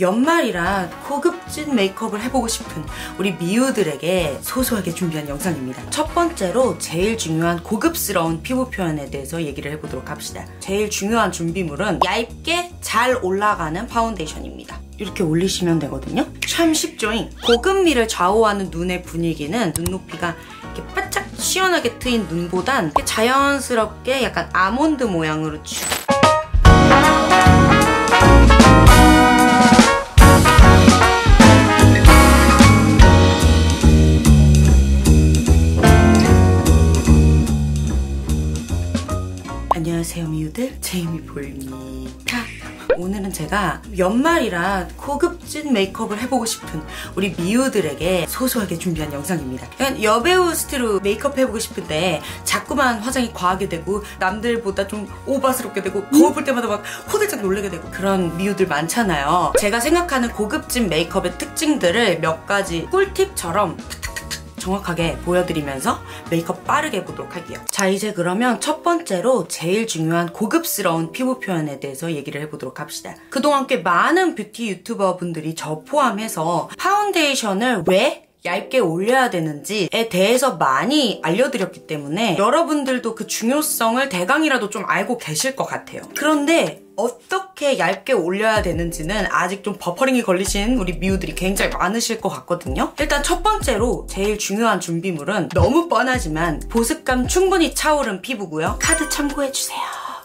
연말이라 고급진 메이크업을 해보고 싶은 우리 미우들에게 소소하게 준비한 영상입니다. 첫 번째로 제일 중요한 고급스러운 피부 표현에 대해서 얘기를 해보도록 합시다. 제일 중요한 준비물은 얇게 잘 올라가는 파운데이션입니다. 이렇게 올리시면 되거든요. 참 쉽죠잉? 고급미를 좌우하는 눈의 분위기는 눈높이가 이렇게 바짝 시원하게 트인 눈보단 자연스럽게 약간 아몬드 모양으로 쭉 안녕하세요 미우들. 제이미 보입니다. 오늘은 제가 연말이라 고급진 메이크업을 해보고 싶은 우리 미우들에게 소소하게 준비한 영상입니다. 여배우 스트로 메이크업 해보고 싶은데 자꾸만 화장이 과하게 되고 남들보다 좀 오바스럽게 되고 거울 볼 때마다 막 호들짝 놀라게 되고 그런 미우들 많잖아요. 제가 생각하는 고급진 메이크업의 특징들을 몇 가지 꿀팁처럼 정확하게 보여드리면서 메이크업 빠르게 해보도록 할게요. 자 이제 그러면 첫 번째로 제일 중요한 고급스러운 피부 표현에 대해서 얘기를 해보도록 합시다. 그동안 꽤 많은 뷰티 유튜버 분들이 저 포함해서 파운데이션을 왜 얇게 올려야 되는지에 대해서 많이 알려드렸기 때문에 여러분들도 그 중요성을 대강이라도 좀 알고 계실 것 같아요. 그런데 어떻게 얇게 올려야 되는지는 아직 좀 버퍼링이 걸리신 우리 미우들이 굉장히 많으실 것 같거든요. 일단 첫 번째로 제일 중요한 준비물은 너무 뻔하지만 보습감 충분히 차오른 피부고요. 카드 참고해주세요.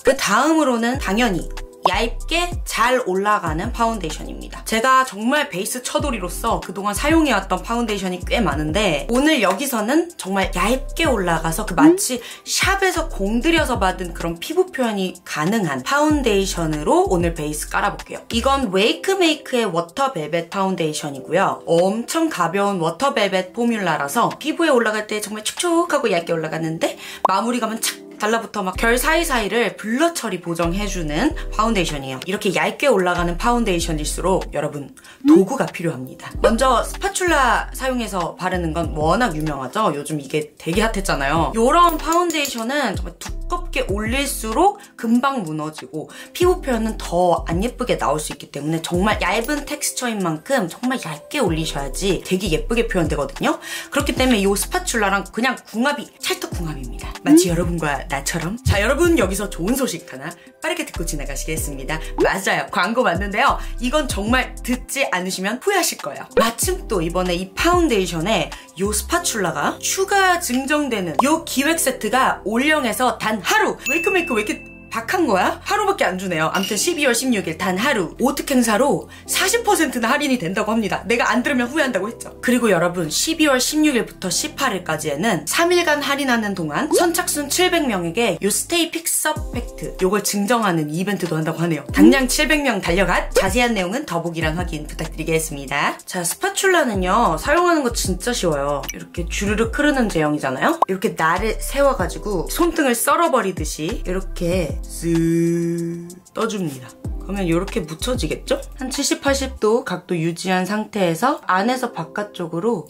그 다음으로는 당연히 얇게 잘 올라가는 파운데이션입니다. 제가 정말 베이스 처돌이로서 그동안 사용해왔던 파운데이션이 꽤 많은데 오늘 여기서는 정말 얇게 올라가서 그 마치 샵에서 공들여서 받은 그런 피부 표현이 가능한 파운데이션으로 오늘 베이스 깔아볼게요. 이건 웨이크메이크의 워터벨벳 파운데이션이고요. 엄청 가벼운 워터벨벳 formula라서 피부에 올라갈 때 정말 촉촉하고 얇게 올라가는데 마무리감은 착 달라붙어 막 결 사이사이를 blur 처리 보정해주는 파운데이션이에요. 이렇게 얇게 올라가는 파운데이션일수록 여러분 도구가 필요합니다. 먼저 spatula 사용해서 바르는 건 워낙 유명하죠? 요즘 이게 되게 핫했잖아요. 이런 파운데이션은 정말 두껍게 올릴수록 금방 무너지고 피부 표현은 더 안 예쁘게 나올 수 있기 때문에 정말 얇은 텍스처인 만큼 정말 얇게 올리셔야지 되게 예쁘게 표현되거든요. 그렇기 때문에 이 spatula랑 그냥 궁합이 찰떡궁합입니다. 마치 음? 여러분과 나처럼? 자 여러분 여기서 좋은 소식 하나 빠르게 듣고 지나가시겠습니다. 맞아요. 광고 맞는데요. 이건 정말 듣지 않으시면 후회하실 거예요. 마침 또 이번에 이 파운데이션에 요 spatula가 추가 증정되는 요 기획 세트가 올영에서 단 하루. 웨이크메이크 왜 이렇게 박한 거야? 하루밖에 안 주네요. 아무튼 12월 16일 단 하루 오특 행사로 40%나 할인이 된다고 합니다. 내가 안 들으면 후회한다고 했죠. 그리고 여러분 12월 16일부터 18일까지에는 3일간 할인하는 동안 선착순 700명에게 요 스테이 픽스업 팩트 요걸 증정하는 이벤트도 한다고 하네요. 당장 700명 달려가 자세한 내용은 더보기란 확인 부탁드리겠습니다. 자 spatula는요 사용하는 거 진짜 쉬워요. 이렇게 주르륵 흐르는 제형이잖아요. 이렇게 날을 세워가지고 손등을 썰어버리듯이 이렇게 쓱 떠줍니다. 그러면 이렇게 묻혀지겠죠? 한 70, 80도 각도 유지한 상태에서 안에서 바깥쪽으로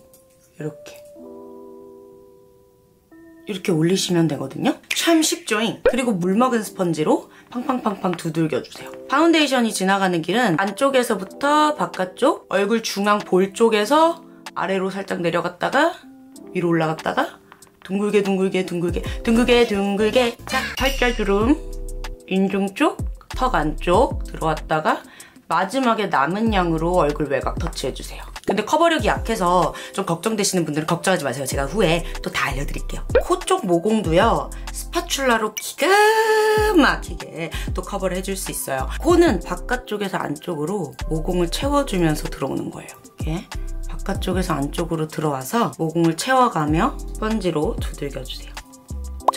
이렇게 이렇게 올리시면 되거든요? 참 쉽죠잉? 그리고 물 먹은 스펀지로 팡팡팡팡 두들겨주세요. 파운데이션이 지나가는 길은 안쪽에서부터 바깥쪽, 얼굴 중앙 볼 쪽에서 아래로 살짝 내려갔다가 위로 올라갔다가 둥글게 둥글게 둥글게 둥글게 둥글게 자 팔자 주름 인중 쪽, 턱 안쪽 들어왔다가 마지막에 남은 양으로 얼굴 외곽 터치해주세요. 근데 커버력이 약해서 좀 걱정되시는 분들은 걱정하지 마세요. 제가 후에 또 다 알려드릴게요. 코 쪽 모공도요. spatula로 기가 막히게 또 커버를 해줄 수 있어요. 코는 바깥쪽에서 안쪽으로 모공을 채워주면서 들어오는 거예요. 이렇게 바깥쪽에서 안쪽으로 들어와서 모공을 채워가며 스펀지로 두들겨주세요.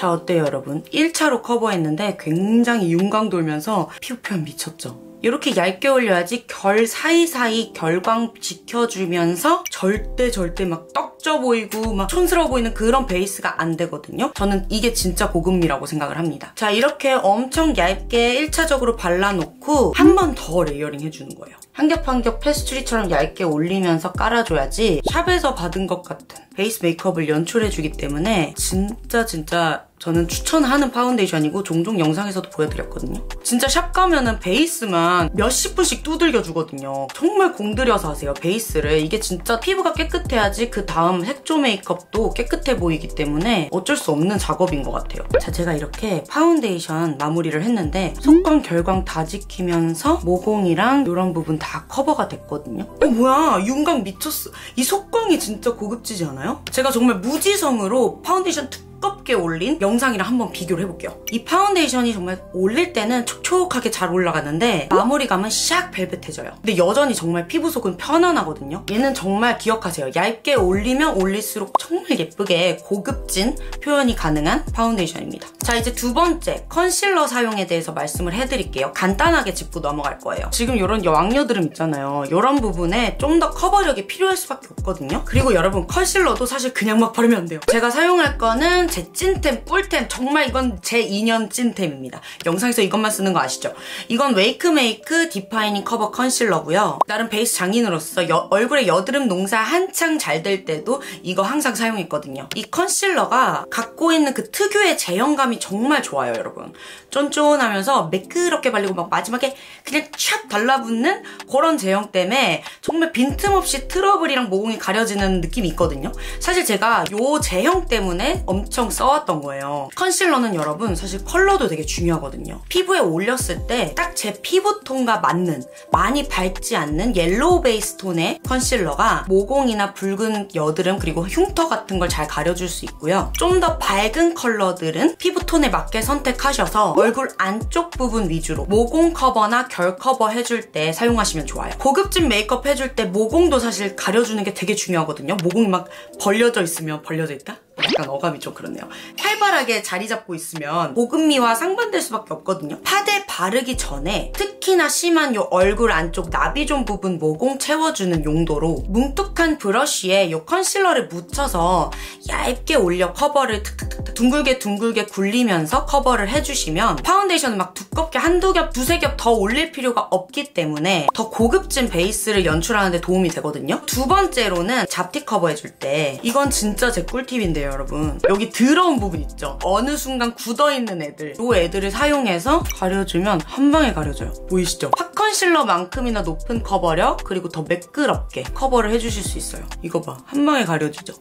자 어때요 여러분? 1차로 커버했는데 굉장히 윤광 돌면서 피부 표현 미쳤죠? 이렇게 얇게 올려야지 결 사이사이 결광 지켜주면서 절대 절대 막 떡져 보이고 막 촌스러워 보이는 그런 베이스가 안 되거든요. 저는 이게 진짜 고급미라고 생각을 합니다. 자 이렇게 엄청 얇게 1차적으로 발라놓고 한 번 더 layering 해주는 거예요. 한 겹 한겹 페스츄리처럼 얇게 올리면서 깔아줘야지 샵에서 받은 것 같은 베이스 메이크업을 연출해주기 때문에 진짜 진짜 저는 추천하는 파운데이션이고 종종 영상에서도 보여드렸거든요. 진짜 샵 가면은 베이스만 몇십 분씩 두들겨 주거든요. 정말 공들여서 하세요, 베이스를. 이게 진짜 피부가 깨끗해야지 그 다음 색조 메이크업도 깨끗해 보이기 때문에 어쩔 수 없는 작업인 것 같아요. 자, 제가 이렇게 파운데이션 마무리를 했는데 속광, 결광 다 지키면서 모공이랑 이런 부분 다 커버가 됐거든요. 어, 뭐야. 윤광 미쳤어. 이 속광이 진짜 고급지지 않아요? 제가 정말 무지성으로 파운데이션 특 두껍게 올린 영상이랑 한번 비교를 해볼게요. 이 파운데이션이 정말 올릴 때는 촉촉하게 잘 올라가는데 마무리감은 샥 벨벳해져요. 근데 여전히 정말 피부 속은 편안하거든요. 얘는 정말 기억하세요. 얇게 올리면 올릴수록 정말 예쁘게 고급진 표현이 가능한 파운데이션입니다. 자 이제 두 번째 컨실러 사용에 대해서 말씀을 해드릴게요. 간단하게 짚고 넘어갈 거예요. 지금 이런 왕여드름 있잖아요. 이런 부분에 좀 더 커버력이 필요할 수밖에 없거든요. 그리고 여러분 컨실러도 사실 그냥 막 바르면 안 돼요. 제가 사용할 거는 제 찐템, 꿀템 정말 이건 제 2년 찐템입니다. 영상에서 이것만 쓰는 거 아시죠? 이건 웨이크메이크 디파이닝 커버 컨실러고요. 나름 베이스 장인으로서 여, 얼굴에 여드름 농사 한창 잘 될 때도 이거 항상 사용했거든요. 이 컨실러가 갖고 있는 그 특유의 제형감이 정말 좋아요, 여러분. 쫀쫀하면서 매끄럽게 발리고 막 마지막에 그냥 촥 달라붙는 그런 제형 때문에 정말 빈틈없이 트러블이랑 모공이 가려지는 느낌이 있거든요. 사실 제가 이 제형 때문에 엄청 써왔던 거예요. 컨실러는 여러분 사실 컬러도 되게 중요하거든요. 피부에 올렸을 때 딱 제 피부톤과 맞는 많이 밝지 않는 옐로우 베이스 톤의 컨실러가 모공이나 붉은 여드름 그리고 흉터 같은 걸 잘 가려줄 수 있고요. 좀 더 밝은 컬러들은 피부톤에 맞게 선택하셔서 얼굴 안쪽 부분 위주로 모공 커버나 결 커버 해줄 때 사용하시면 좋아요. 고급진 메이크업 해줄 때 모공도 사실 가려주는 게 되게 중요하거든요. 모공이 막 벌려져 있으면 벌려져 있다? 약간 어감이 좀 그렇네요. 활발하게 자리 잡고 있으면 고급미와 상반될 수밖에 없거든요. 파데 바르기 전에 특히나 심한 요 얼굴 안쪽 나비존 부분 모공 채워주는 용도로 뭉툭한 브러쉬에 요 컨실러를 묻혀서 얇게 올려 커버를 툭툭툭 둥글게 둥글게 굴리면서 커버를 해주시면 파운데이션을 막 두껍게 한두 겹, 두세 겹 더 올릴 필요가 없기 때문에 더 고급진 베이스를 연출하는 데 도움이 되거든요. 두 번째로는 잡티 커버 해줄 때 이건 진짜 제 꿀팁인데요. 여기 더러운 부분 있죠? 어느 순간 굳어있는 애들. 이 애들을 사용해서 가려주면 한 방에 가려져요. 보이시죠? pot 컨실러만큼이나 높은 커버력 그리고 더 매끄럽게 커버를 해주실 수 있어요. 이거 봐. 한 방에 가려지죠?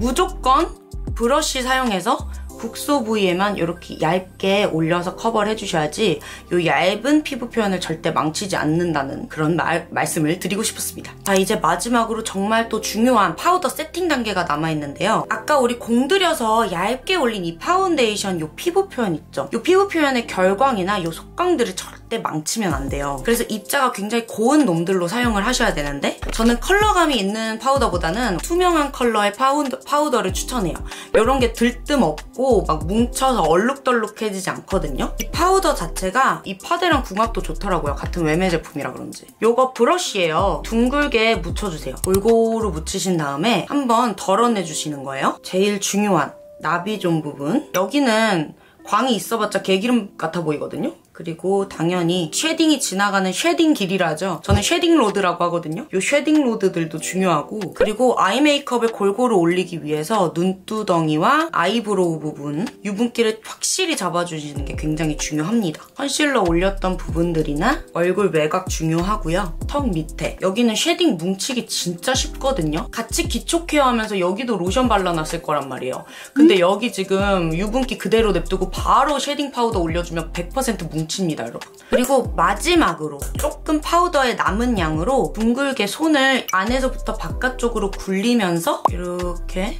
무조건 브러쉬 사용해서 국소 부위에만 이렇게 얇게 올려서 커버를 해주셔야지 이 얇은 피부 표현을 절대 망치지 않는다는 그런 말, 말씀을 드리고 싶었습니다. 자 이제 마지막으로 정말 또 중요한 파우더 세팅 단계가 남아있는데요. 아까 우리 공들여서 얇게 올린 이 파운데이션 이 피부 표현 있죠? 이 피부 표현의 결광이나 이 속광들을 절대 망치면 안 돼요. 그래서 입자가 굉장히 고운 놈들로 사용을 하셔야 되는데 저는 컬러감이 있는 파우더보다는 투명한 컬러의 파우더, 파우더를 추천해요. 이런 게 들뜸 없고 막 뭉쳐서 얼룩덜룩해지지 않거든요. 이 파우더 자체가 이 파데랑 궁합도 좋더라고요. 같은 웨메 제품이라 그런지. 이거 브러쉬예요. 둥글게 묻혀주세요. 골고루 묻히신 다음에 한번 덜어내주시는 거예요. 제일 중요한 나비 존 부분. 여기는 광이 있어봤자 개기름 같아 보이거든요. 그리고 당연히 shading이 지나가는 shading 길이라죠. 저는 shading road라고 하거든요. 이 shading road들도 중요하고 그리고 아이 메이크업을 골고루 올리기 위해서 눈두덩이와 eyebrow 부분 유분기를 확실히 잡아주시는 게 굉장히 중요합니다. 컨실러 올렸던 부분들이나 얼굴 외곽 중요하고요. 턱 밑에 여기는 shading 뭉치기 진짜 쉽거든요. 같이 기초 케어하면서 여기도 로션 발라놨을 거란 말이에요. 근데 여기 지금 유분기 그대로 냅두고 바로 shading 파우더 올려주면 100% 뭉치 뭉칩니다, 여러분. 그리고 마지막으로 조금 파우더의 남은 양으로 둥글게 손을 안에서부터 바깥쪽으로 굴리면서 이렇게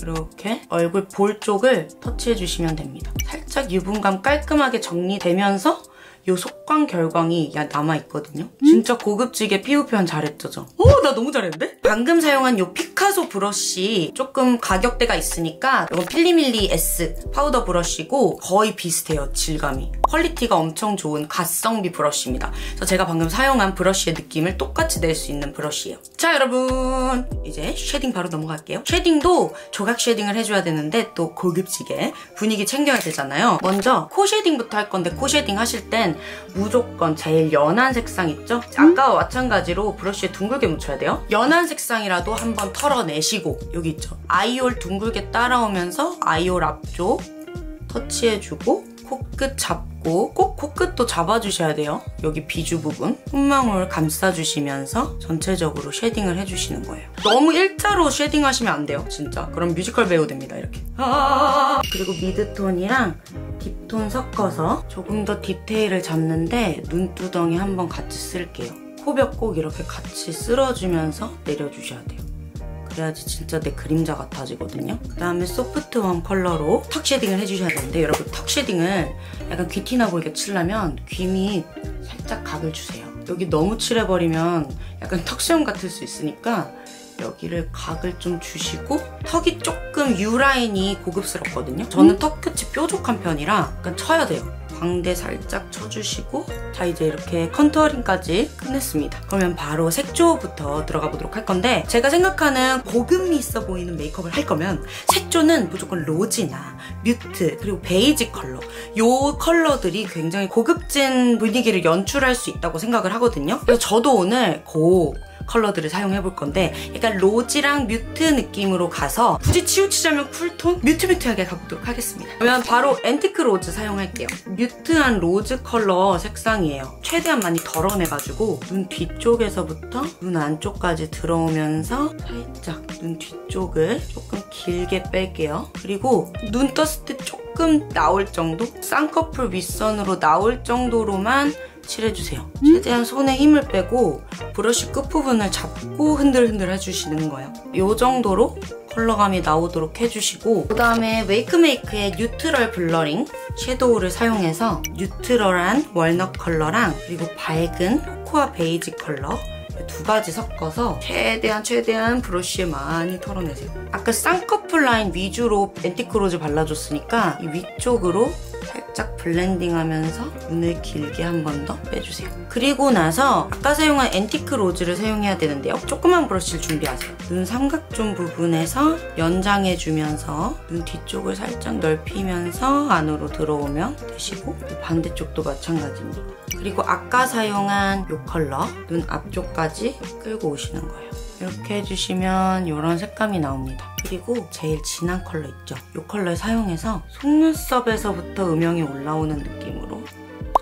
이렇게 얼굴 볼 쪽을 터치해주시면 됩니다. 살짝 유분감 깔끔하게 정리되면서 요 속광 결광이 남아있거든요. 진짜 고급지게 피부 표현 잘했죠, 저. 오, 나 너무 잘했는데? 방금 사용한 요 피카소 브러쉬 조금 가격대가 있으니까 이건 필리밀리 S 파우더 브러쉬고 거의 비슷해요, 질감이. quality가 엄청 좋은 가성비 브러쉬입니다. 그래서 제가 방금 사용한 브러쉬의 느낌을 똑같이 낼 수 있는 브러쉬예요. 자, 여러분. 이제 shading 바로 넘어갈게요. shading도 조각 shading을 해줘야 되는데 또 고급지게 분위기 챙겨야 되잖아요. 먼저 코 shading부터 할 건데 코 shading 하실 땐 무조건 제일 연한 색상 있죠? 아까와 마찬가지로 브러쉬에 둥글게 묻혀야 돼요. 연한 색상이라도 한번 털어내시고 여기 있죠? eye hole 둥글게 따라오면서 eye hole 앞쪽 터치해주고 코끝 잡고 꼭 코끝도 잡아주셔야 돼요. 여기 비주 부분 콧망울 감싸주시면서 전체적으로 shading을 해주시는 거예요. 너무 일자로 shading하시면 안 돼요. 진짜. 그럼 뮤지컬 배우 됩니다. 이렇게. 아 그리고 mid-tone이랑 deep tone 섞어서 조금 더 디테일을 잡는데 눈두덩이 한번 같이 쓸게요. 코벽 꼭 이렇게 같이 쓸어주면서 내려주셔야 돼요. 그래야지 진짜 내 그림자 같아지거든요. 그다음에 soft warm 컬러로 턱 shading을 해주셔야 되는데 여러분 턱 shading을 약간 귀티나 보이게 칠려면 귀 밑 살짝 각을 주세요. 여기 너무 칠해버리면 약간 턱수염 같을 수 있으니까 여기를 각을 좀 주시고 턱이 조금 U라인이 고급스럽거든요. 저는 턱 끝이 뾰족한 편이라 약간 쳐야 돼요. 광대 살짝 쳐주시고 자 이제 이렇게 contouring까지 끝냈습니다. 그러면 바로 색조부터 들어가 보도록 할 건데 제가 생각하는 고급미 있어 보이는 메이크업을 할 거면 색조는 무조건 rosy나 mute 그리고 베이지 컬러 요 컬러들이 굉장히 고급진 분위기를 연출할 수 있다고 생각을 하거든요. 그래서 저도 오늘 고 컬러들을 사용해 볼 건데 약간 rosy랑 mute 느낌으로 가서 굳이 치우치자면 cool tone? mute mute하게 가보도록 하겠습니다. 그러면 바로 antique rose 사용할게요. mute한 로즈 컬러 색상이에요. 최대한 많이 덜어내가지고 눈 뒤쪽에서부터 눈 안쪽까지 들어오면서 살짝 눈 뒤쪽을 조금 길게 뺄게요. 그리고 눈 떴을 때 조금 나올 정도? 쌍꺼풀 윗선으로 나올 정도로만 칠해주세요. 최대한 손에 힘을 빼고 브러쉬 끝부분을 잡고 흔들흔들 해주시는 거예요. 이 정도로 컬러감이 나오도록 해주시고 그 다음에 웨이크메이크의 neutral blurring 섀도우를 사용해서 neutral한 walnut 컬러랑 그리고 밝은 코코아 베이지 컬러 두 가지 섞어서 최대한 최대한 브러쉬에 많이 털어내세요. 아까 쌍꺼풀 라인 위주로 antique rose 발라줬으니까 이 위쪽으로 살짝 blending하면서 눈을 길게 한 번 더 빼주세요. 그리고 나서 아까 사용한 antique rose를 사용해야 되는데요. 조그만 브러쉬를 준비하세요. 눈 삼각존 부분에서 연장해주면서 눈 뒤쪽을 살짝 넓히면서 안으로 들어오면 되시고 반대쪽도 마찬가지입니다. 그리고 아까 사용한 이 컬러 눈 앞쪽까지 끌고 오시는 거예요. 이렇게 해주시면 이런 색감이 나옵니다. 그리고 제일 진한 컬러 있죠? 이 컬러를 사용해서 속눈썹에서부터 음영이 올라오는 느낌으로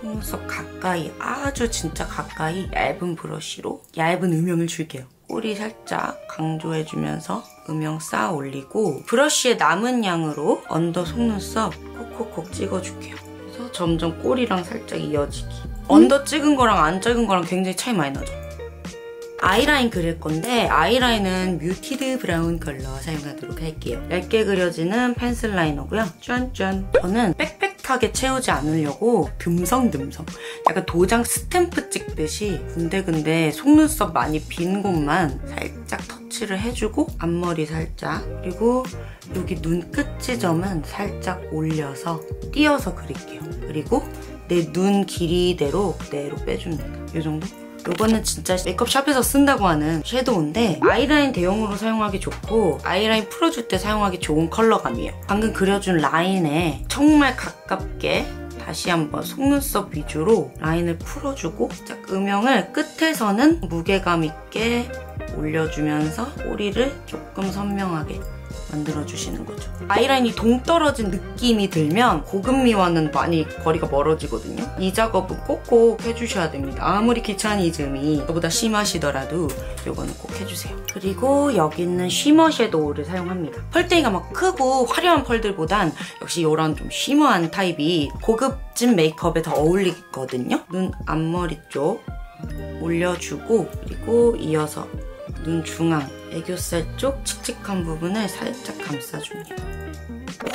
속눈썹 가까이 아주 진짜 가까이 얇은 브러쉬로 얇은 음영을 줄게요. 꼬리 살짝 강조해주면서 음영 쌓아 올리고 브러쉬의 남은 양으로 under 속눈썹 콕콕콕 찍어줄게요. 그래서 점점 꼬리랑 살짝 이어지기. under 찍은 거랑 안 찍은 거랑 굉장히 차이 많이 나죠? 아이라인 그릴 건데 아이라인은 muted brown 컬러 사용하도록 할게요. 얇게 그려지는 pencil liner고요. 짠짠. 저는 빽빽하게 채우지 않으려고 듬성듬성 약간 도장 스탬프 찍듯이 군데군데 속눈썹 많이 빈 곳만 살짝 터치를 해주고 앞머리 살짝 그리고 여기 눈끝 지점은 살짝 올려서 띄어서 그릴게요. 그리고 내 눈 길이대로 그대로 빼줍니다. 이 정도? 이거는 진짜 메이크업 샵에서 쓴다고 하는 섀도우인데 아이라인 대용으로 사용하기 좋고 아이라인 풀어줄 때 사용하기 좋은 컬러감이에요. 방금 그려준 라인에 정말 가깝게 다시 한번 속눈썹 위주로 라인을 풀어주고 자, 음영을 끝에서는 무게감 있게 올려주면서 꼬리를 조금 선명하게 만들어주시는 거죠. 아이라인이 동떨어진 느낌이 들면 고급미와는 많이 거리가 멀어지거든요. 이 작업은 꼭꼭 해주셔야 됩니다. 아무리 귀차니즘이 저보다 심하시더라도 이거는 꼭 해주세요. 그리고 여기 있는 쉬머 섀도우를 사용합니다. 펄데이가 막 크고 화려한 펄들보단 역시 이런 좀 shimmer한 타입이 고급진 메이크업에 더 어울리거든요. 눈 앞머리 쪽 올려주고 그리고 이어서 눈 중앙, 애교살 쪽 칙칙한 부분을 살짝 감싸줍니다.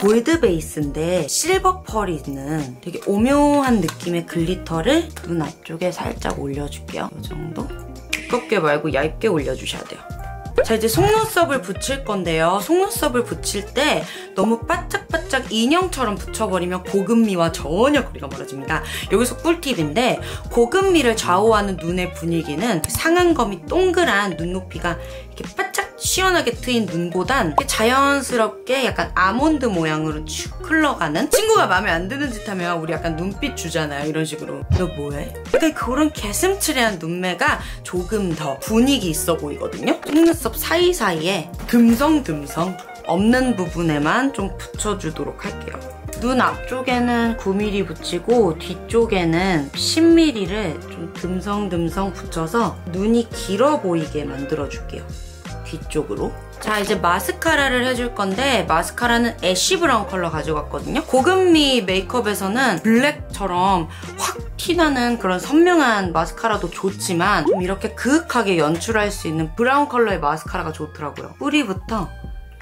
골드 베이스인데 실버 펄이 있는 되게 오묘한 느낌의 glitter를 눈 앞쪽에 살짝 올려줄게요. 이 정도? 두껍게 말고 얇게 올려주셔야 돼요. 자 이제 속눈썹을 붙일 건데요. 속눈썹을 붙일 때 너무 바짝바짝 인형처럼 붙여버리면 고급미와 전혀 거리가 멀어집니다. 여기서 꿀팁인데 고급미를 좌우하는 눈의 분위기는 상안검이 동그란 눈높이가 이렇게 바짝 시원하게 트인 눈보단 자연스럽게 약간 아몬드 모양으로 쭉 흘러가는 친구가 마음에 안 드는 짓 하면 우리 약간 눈빛 주잖아요. 이런 식으로 너 뭐해? 약간 그런 개슴츠레한 눈매가 조금 더 분위기 있어 보이거든요. 속눈썹 사이사이에 듬성듬성 없는 부분에만 좀 붙여주도록 할게요. 눈 앞쪽에는 9mm 붙이고 뒤쪽에는 10mm를 좀 듬성듬성 붙여서 눈이 길어 보이게 만들어줄게요. 뒤쪽으로. 자 이제 마스카라를 해줄 건데 마스카라는 ash brown 컬러 가져갔거든요. 고급미 메이크업에서는 블랙처럼 확 티나는 그런 선명한 마스카라도 좋지만 좀 이렇게 그윽하게 연출할 수 있는 브라운 컬러의 마스카라가 좋더라고요. 뿌리부터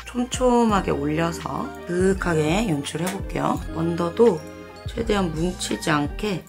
촘촘하게 올려서 그윽하게 연출해볼게요. 언더도 최대한 뭉치지 않게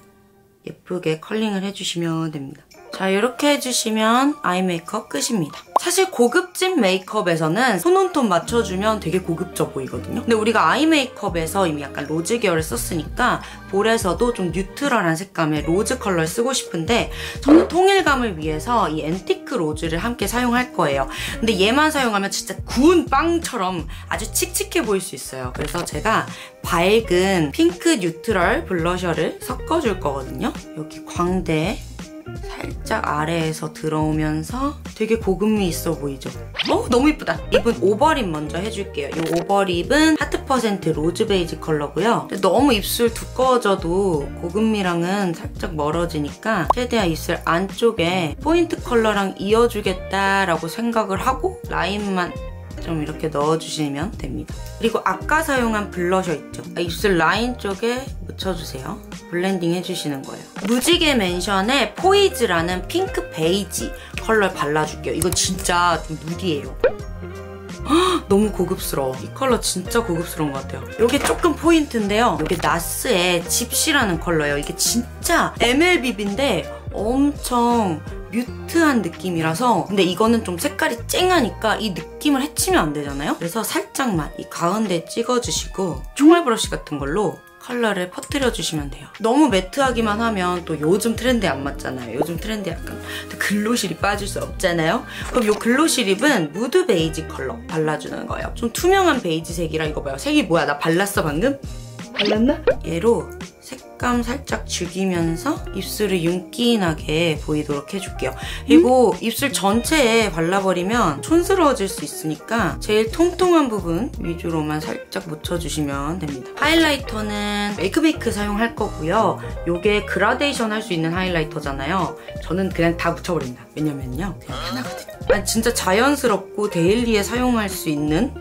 예쁘게 curling을 해주시면 됩니다. 자 이렇게 해주시면 아이 메이크업 끝입니다. 사실 고급진 메이크업에서는 tone on tone 맞춰주면 되게 고급져 보이거든요. 근데 우리가 아이 메이크업에서 이미 약간 로즈 계열을 썼으니까 볼에서도 좀 neutral한 색감의 로즈 컬러를 쓰고 싶은데 저는 통일감을 위해서 이 antique rose를 함께 사용할 거예요. 근데 얘만 사용하면 진짜 구운 빵처럼 아주 칙칙해 보일 수 있어요. 그래서 제가 밝은 핑크 neutral blusher를 섞어줄 거거든요. 여기 광대 살짝 아래에서 들어오면서 되게 고급미 있어 보이죠? 어? 너무 이쁘다. 립은 overlip 먼저 해줄게요. 이 overlip은 하트 퍼센트 rose beige 컬러고요. 너무 입술 두꺼워져도 고급미랑은 살짝 멀어지니까 최대한 입술 안쪽에 포인트 컬러랑 이어주겠다라고 생각을 하고 라인만 좀 이렇게 넣어주시면 됩니다. 그리고 아까 사용한 블러셔 있죠? 입술 라인 쪽에 묻혀주세요. 블렌딩 해주시는 거예요. 무지개 맨션의 포이즈라는 핑크 베이지 컬러 발라줄게요. 이거 진짜 좀 nudy예요. 너무 고급스러워. 이 컬러 진짜 고급스러운 것 같아요. 이게 조금 포인트인데요. 이게 나스의 집시라는 컬러예요. 이게 진짜 MLBB인데 엄청 mute한 느낌이라서 근데 이거는 좀 색깔이 쨍하니까 이 느낌을 해치면 안 되잖아요? 그래서 살짝만 이 가운데 찍어주시고 총알 브러쉬 같은 걸로 컬러를 퍼뜨려 주시면 돼요. 너무 매트하기만 하면 또 요즘 트렌드에 안 맞잖아요. 요즘 트렌드에 약간 glossy lip이 빠질 수 없잖아요. 그럼 이 glossy lip은 무드 베이지 컬러 발라주는 거예요. 좀 투명한 베이지색이라 이거 봐요. 색이 뭐야? 나 발랐어 방금? 발랐나? 얘로 색감 살짝 죽이면서 입술을 윤기나게 보이도록 해줄게요. 그리고 입술 전체에 발라버리면 촌스러워질 수 있으니까 제일 통통한 부분 위주로만 살짝 묻혀주시면 됩니다. 하이라이터는 메이크메이크 사용할 거고요. 이게 그라데이션 할 수 있는 하이라이터잖아요. 저는 그냥 다 묻혀버립니다. 왜냐면요. 그냥 하나거든요. 아니, 진짜 자연스럽고 데일리에 사용할 수 있는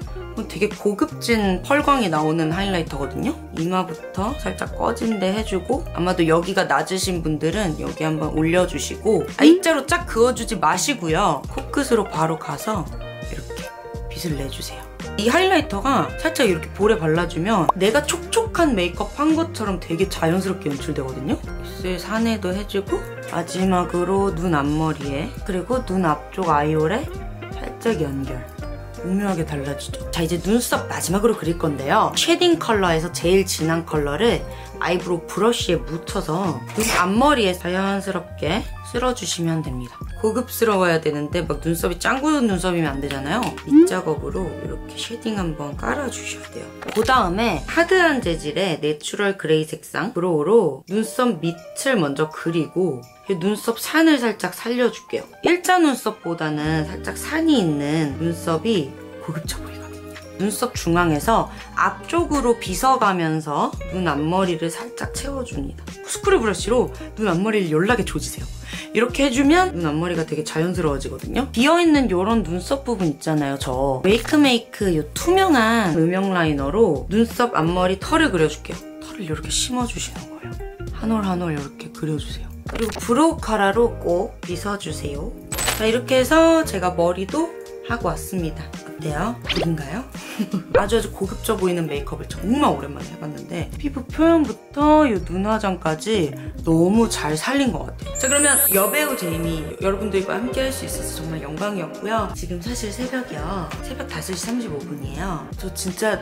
되게 고급진 펄광이 나오는 하이라이터거든요. 이마부터 살짝 꺼진 데 해주고 아마도 여기가 낮으신 분들은 여기 한번 올려주시고 아, 입자로 쫙 그어주지 마시고요. 코끝으로 바로 가서 이렇게 빗을 내주세요. 이 하이라이터가 살짝 이렇게 볼에 발라주면 내가 촉촉한 메이크업 한 것처럼 되게 자연스럽게 연출되거든요. 입술 산에도 해주고 마지막으로 눈 앞머리에 그리고 눈 앞쪽 아이홀에 살짝 연결. 오묘하게 달라지죠. 자 이제 눈썹 마지막으로 그릴 건데요. shading 컬러에서 제일 진한 컬러를 eyebrow 브러쉬에 묻혀서 눈 앞머리에 자연스럽게 쓸어주시면 됩니다. 고급스러워야 되는데 막 눈썹이 짱구는 눈썹이면 안 되잖아요. 밑작업으로 이렇게 shading 한번 깔아주셔야 돼요. 그 다음에 hard한 재질의 natural gray 색상 brow로 눈썹 밑을 먼저 그리고 눈썹 산을 살짝 살려줄게요. 일자 눈썹보다는 살짝 산이 있는 눈썹이 고급져 보이거든요. 눈썹 중앙에서 앞쪽으로 빗어가면서 눈 앞머리를 살짝 채워줍니다. 스크류 브러쉬로 눈 앞머리를 연락에 조지세요. 이렇게 해주면 눈 앞머리가 되게 자연스러워지거든요. 비어있는 이런 눈썹 부분 있잖아요. 저 메이크메이크 이 투명한 음영 라이너로 눈썹 앞머리 털을 그려줄게요. 털을 이렇게 심어주시는 거예요. 한 올 한 올 이렇게 그려주세요. 그리고 brow cara로 꼭 빗어주세요. 자 이렇게 해서 제가 머리도 하고 왔습니다. 어때요? 고인가요? 아주 아주 고급져 보이는 메이크업을 정말 오랜만에 해봤는데 피부 표현부터 이 눈화장까지 너무 잘 살린 것 같아요. 자 그러면 여배우 제이미 여러분들과 함께 할 수 있어서 정말 영광이었고요. 지금 사실 새벽이요. 새벽 5시 35분이에요. 저 진짜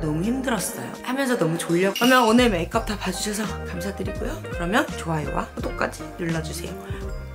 너무 힘들었어요. 하면서 너무 졸려. 그러면 오늘 메이크업 다 봐주셔서 감사드리고요. 그러면 좋아요와 구독까지 눌러주세요.